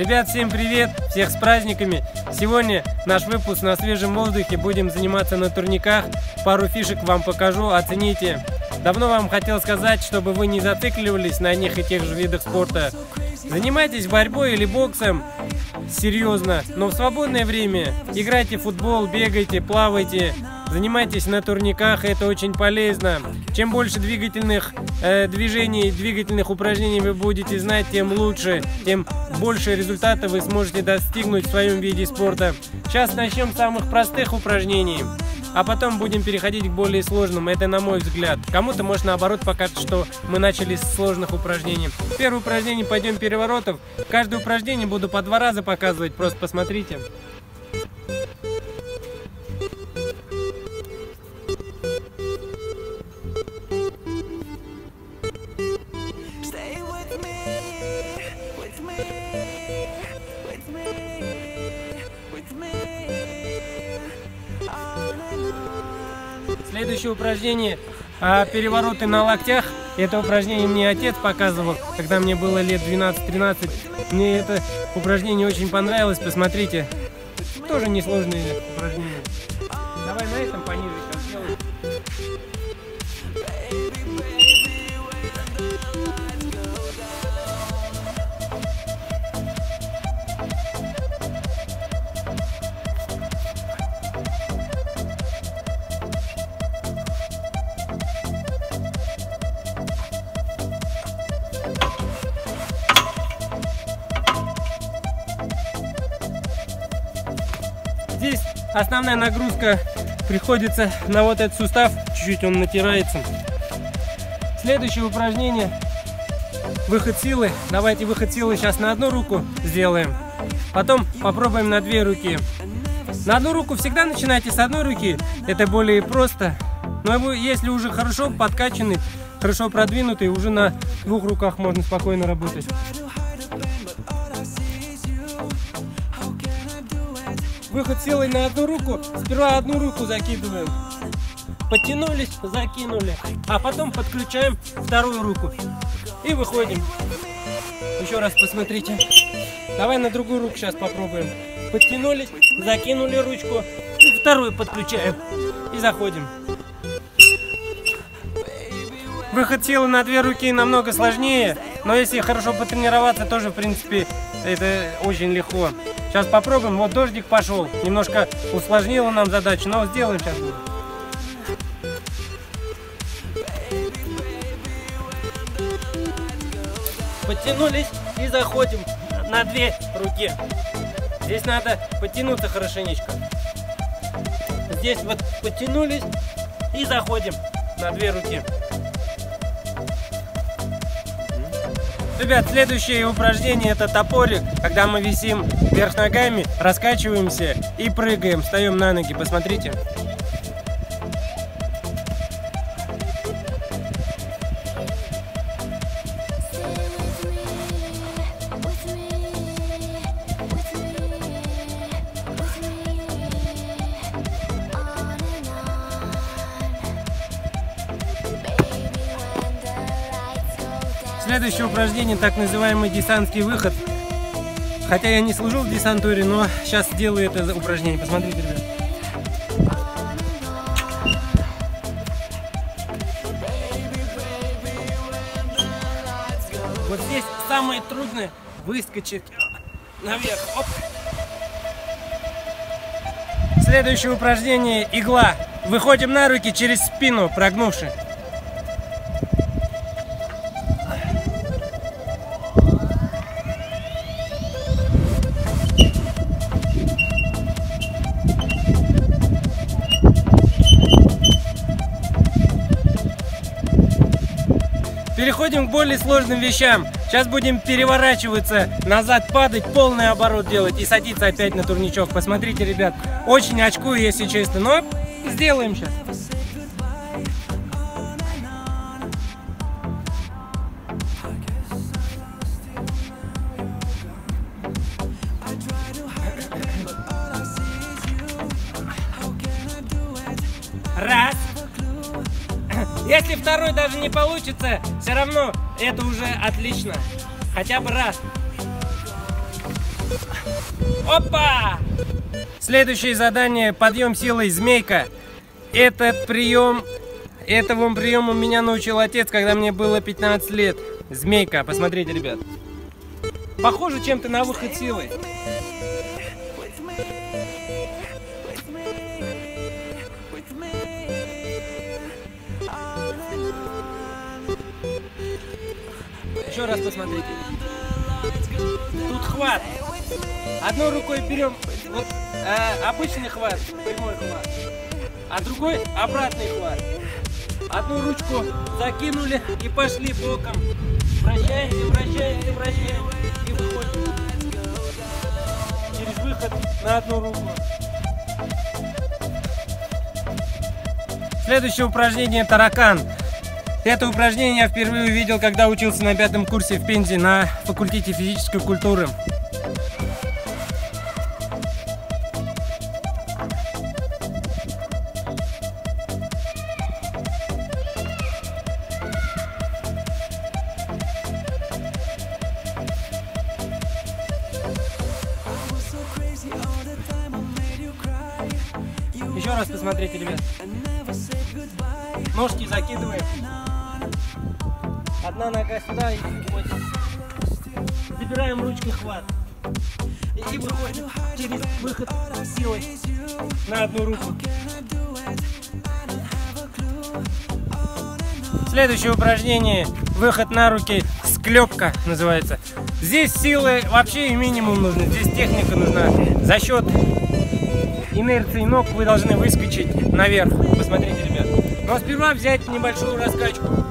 Ребят, всем привет! Всех с праздниками! Сегодня наш выпуск на свежем воздухе. Будем заниматься на турниках. Пару фишек вам покажу, оцените. Давно вам хотел сказать, чтобы вы не зацикливались на одних и тех же видах спорта. Занимайтесь борьбой или боксом серьезно, но в свободное время играйте в футбол, бегайте, плавайте, занимайтесь на турниках, это очень полезно. Чем больше двигательных э, движений, двигательных упражнений вы будете знать, тем лучше, тем больше результата вы сможете достигнуть в своем виде спорта. Сейчас начнем с самых простых упражнений а потом будем переходить к более сложным. Это на мой взгляд. Кому-то может наоборот покажет, что мы начали с сложных упражнений. Первое упражнение пойдем переворотов. Каждое упражнение буду по два раза показывать, просто посмотрите. Следующее упражнение а, перевороты на локтях. Это упражнение мне отец показывал, когда мне было лет 12-13. Мне это упражнение очень понравилось. Посмотрите. Тоже несложные упражнения. Здесь основная нагрузка приходится на вот этот сустав, чуть-чуть он натирается. Следующее упражнение. Выход силы. Давайте выход силы сейчас на одну руку сделаем. Потом попробуем на две руки. На одну руку всегда начинайте с одной руки. Это более просто. Но если уже хорошо подкачанный, хорошо продвинутый, уже на двух руках можно спокойно работать. Выход силой на одну руку. Сперва одну руку закидываем. Подтянулись, закинули. А потом подключаем вторую руку. И выходим. Еще раз посмотрите. Давай на другую руку сейчас попробуем. Подтянулись, закинули ручку. И вторую подключаем. И заходим. Выход силы на две руки намного сложнее. Но если хорошо потренироваться, тоже, в принципе, это очень легко. Сейчас попробуем. Вот дождик пошел. Немножко усложнило нам задачу, но сделаем сейчас. Подтянулись и заходим на две руки. Здесь надо подтянуться хорошенечко. Здесь вот подтянулись и заходим на две руки. Ребят, следующее упражнение это топорик, когда мы висим вверх ногами, раскачиваемся и прыгаем, встаем на ноги, посмотрите. Следующее упражнение, так называемый десантский выход. Хотя я не служил в десантуре, но сейчас сделаю это упражнение. Посмотрите, ребят. Вот здесь самое трудное выскочить наверх. Оп. Следующее упражнение игла. Выходим на руки через спину, прогнувшись. Переходим к более сложным вещам. Сейчас будем переворачиваться, назад падать, полный оборот делать и садиться опять на турничок. Посмотрите, ребят, очень очкую, если честно, но сделаем сейчас. Второй даже не получится, все равно это уже отлично. Хотя бы раз. Опа! Следующее задание подъем силой змейка. Этот прием, этому приему меня научил отец, когда мне было 15 лет. Змейка, посмотрите, ребят. Похоже чем-то на выход силы. Еще раз посмотрите. Тут хват. Одной рукой берем вот, э, обычный хват, прямой хват, а другой обратный хват. Одну ручку закинули и пошли боком. Вращаемся, вращаемся, вращаемся и выходим. Через выход на одну руку. Следующее упражнение таракан. Это упражнение я впервые увидел, когда учился на пятом курсе в Пензе на факультете физической культуры. Еще раз посмотрите, ребят. Ножки закидываем. Одна нога сюда и. Забираем ручкой хват. И выходим через выход силой на одну руку. Следующее упражнение. Выход на руки. Склепка называется. Здесь силы вообще и минимум нужны. Здесь техника нужна. За счет инерции ног вы должны выскочить наверх. Посмотрите, ребят. Но сперва взять небольшую раскачку.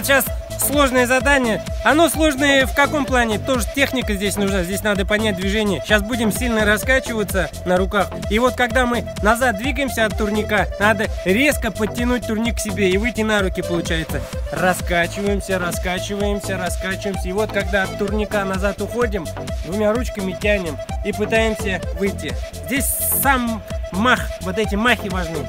Ребят, сейчас сложное задание. Оно сложное в каком плане? Тоже техника здесь нужна. Здесь надо понять движение. Сейчас будем сильно раскачиваться на руках. И вот когда мы назад двигаемся от турника, надо резко подтянуть турник к себе и выйти на руки, получается. Раскачиваемся, раскачиваемся, раскачиваемся. И вот когда от турника назад уходим, двумя ручками тянем и пытаемся выйти. Здесь сам мах, вот эти махи важны.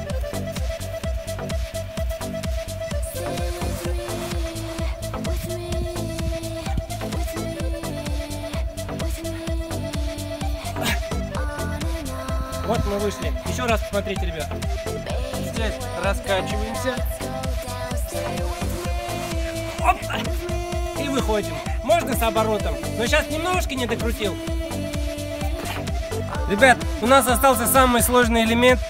Вот мы вышли. Еще раз посмотрите, ребят. Здесь раскачиваемся. Оп! И выходим. Можно с оборотом. Но сейчас немножко не докрутил. Ребят, у нас остался самый сложный элемент.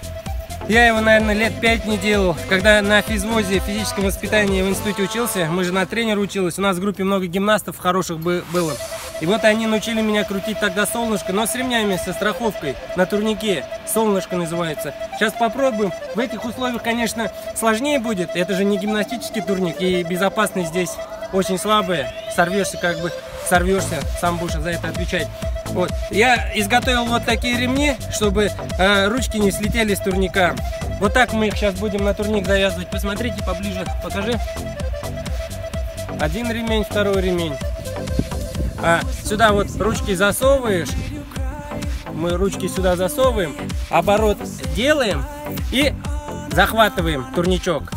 Я его, наверное, лет пять не делал. Когда на физвозе, физическом воспитании в институте учился, мы же на тренера учились, у нас в группе много гимнастов хороших бы было. И вот они научили меня крутить тогда солнышко, но с ремнями, со страховкой на турнике. Солнышко называется. Сейчас попробуем. В этих условиях, конечно, сложнее будет. Это же не гимнастический турник, и безопасность здесь очень слабая. Сорвешься как бы, сорвешься, сам будешь за это отвечать. Вот. Я изготовил вот такие ремни, чтобы э, ручки не слетели с турника. Вот так мы их сейчас будем на турник завязывать. Посмотрите поближе, покажи. Один ремень, второй ремень. А, сюда вот ручки засовываешь. Мы ручки сюда засовываем, оборот делаем и захватываем турничок.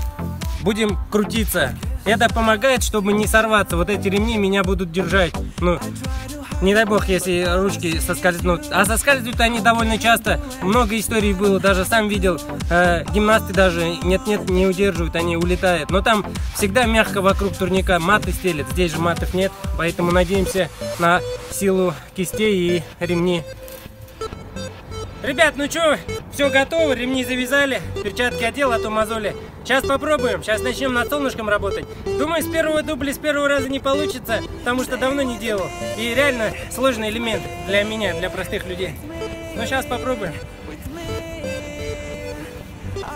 Будем крутиться. Это помогает, чтобы не сорваться. Вот эти ремни меня будут держать. Ну, не дай бог, если ручки соскальзнут. А соскальзывают они довольно часто. Много историй было, даже сам видел. Э, гимнасты даже нет-нет не удерживают, они улетают. Но там всегда мягко вокруг турника маты стелят. Здесь же матов нет, поэтому надеемся на силу кистей и ремни. Ребят, ну что, все готово, ремни завязали, перчатки одел, а то мозоли. Сейчас попробуем, сейчас начнем над солнышком работать. Думаю, с первого дубля, с первого раза не получится, потому что давно не делал. И реально сложный элемент для меня, для простых людей. Но сейчас попробуем.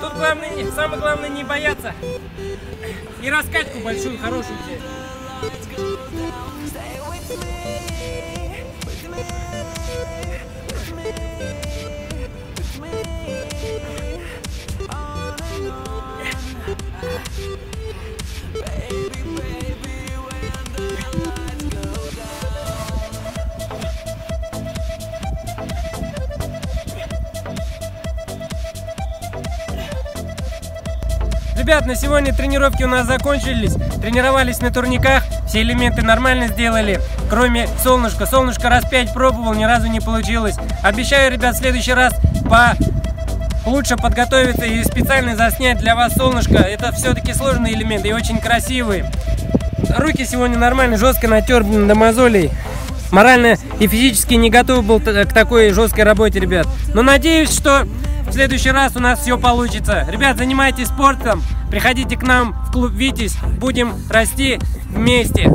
Тут главное, самое главное не бояться. И раскатку большую, хорошую взять. Ребят, на сегодня тренировки у нас закончились. Тренировались на турниках, все элементы нормально сделали, кроме солнышка. Солнышко раз пять пробовал, ни разу не получилось. Обещаю, ребят, в следующий раз по лучше подготовиться и специально заснять для вас солнышко. Это все-таки сложные элементы и очень красивые. Руки сегодня нормально, жестко натер до мозолей. Морально и физически не готов был к такой жесткой работе, ребят. Но надеюсь, что в следующий раз у нас все получится. Ребят, занимайтесь спортом, приходите к нам в клуб Витязь, будем расти вместе.